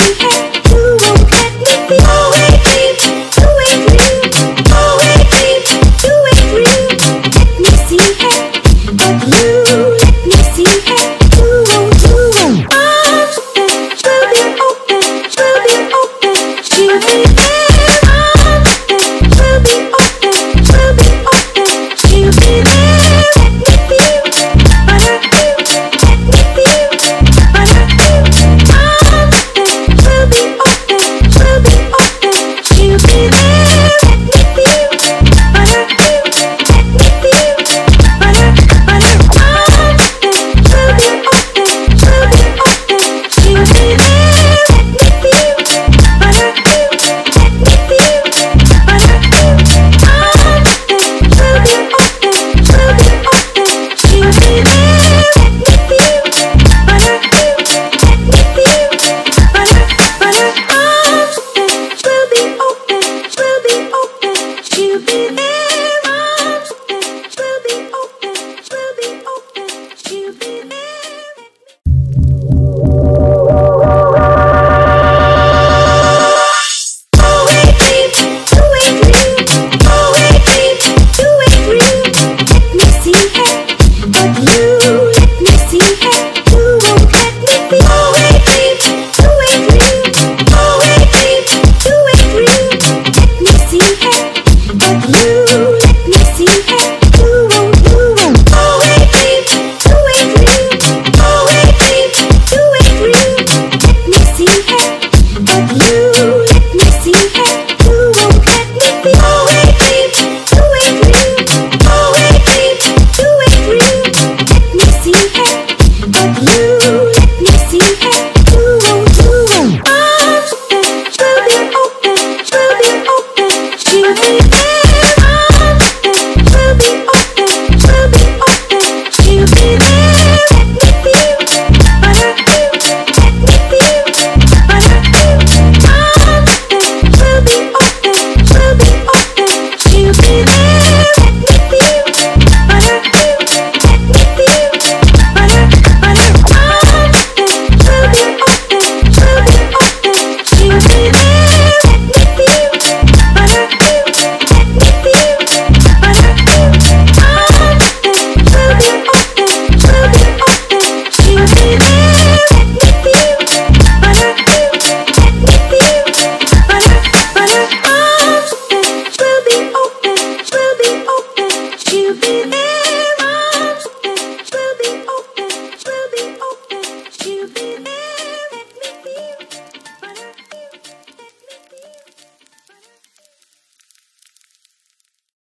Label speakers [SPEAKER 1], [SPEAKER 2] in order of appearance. [SPEAKER 1] Yeah. to be there.